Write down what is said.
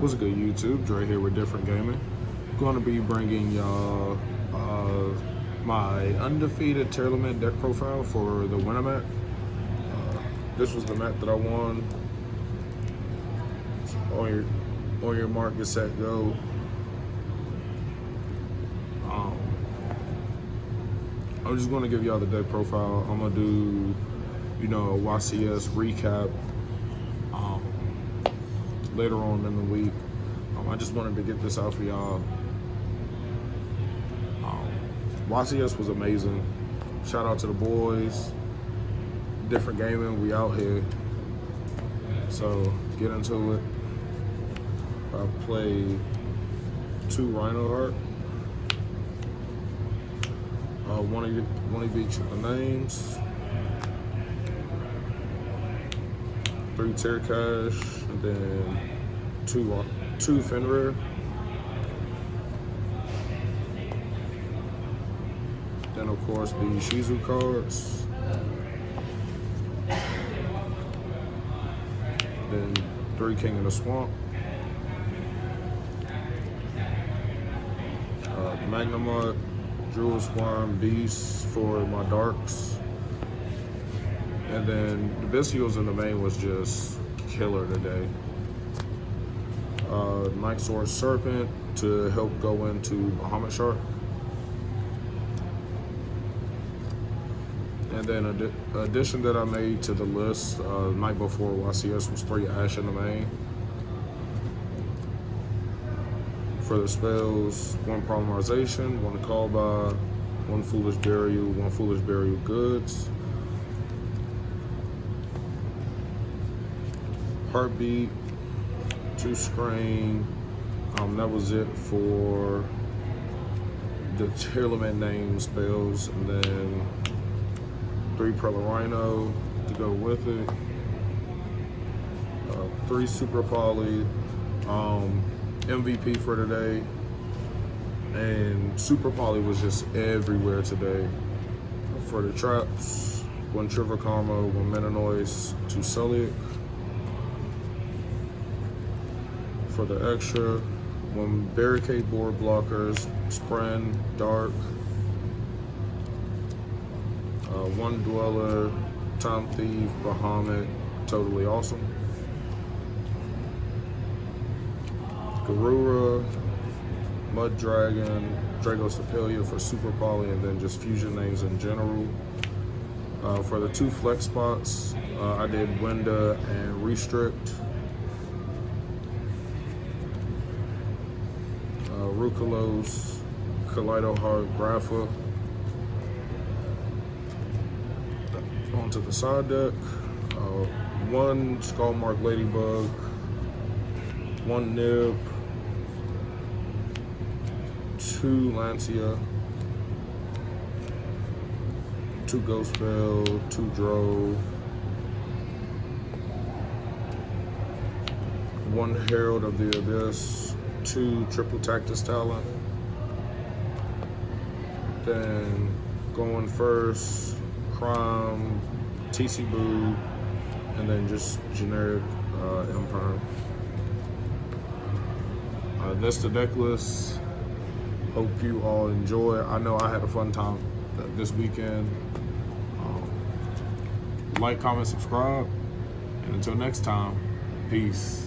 What's good, YouTube? Dre here with Different Gaming. Going to be bringing y'all uh, my undefeated Tearlament deck profile for the winner mat. Uh, this was the mat that I won. On your on your mark, get set, go. Um, I'm just going to give y'all the deck profile. I'm gonna do, you know, a YCS recap later on in the week. Um, I just wanted to get this out for y'all. Um, YCS was amazing. Shout out to the boys. Different gaming, we out here. So get into it. I play two Reinoheart. Uh, one of one of each of the names. Three Tear Cash, and then two uh, two Fenrir. Then of course the Shizu cards. Then three King of the Swamp. Uh, Jewel Swarm, Beast for my darks. And then the Bystials in the main was just killer today. Uh, Night Sword Serpent to help go into Bahamut Shark. And then an addition that I made to the list uh, night before YCS was three Ash in the main. For the spells, one Polymerization, one Call by, one Foolish Burial, one Foolish Burial Goods, heartbeat, two Scream. Um, that was it for the Tearlament name spells, and then three Perlereino to go with it. Uh, three Super Poly, um, MVP for today, and Super Poly was just everywhere today. For the traps, one Trevor Karma, one Metanoise, two Sulliek. For the extra. One Barricadeborg Blockers, Spren, Dark. Uh, one Dweller, Time Thief, Bahamut, totally awesome. Garura, Mudragon, Dragostapelia for Super Poly, and then just fusion names in general. Uh, for the two flex spots, uh, I did Winda and Restrict. Rulkallos, Kaleido Heart, Grapha. Onto the side deck. Uh, one Skullmark Ladybug, one Nib, two Lancea, two Ghost Bell, two Dro, one Herald of the Abyss, two Triple Tactics Talent. Then going first, Cryme, TC Boo, and then just generic uh, Empire. Uh, that's the deck list. Hope you all enjoy. I know I had a fun time this weekend. Um, like, comment, subscribe. And until next time, peace.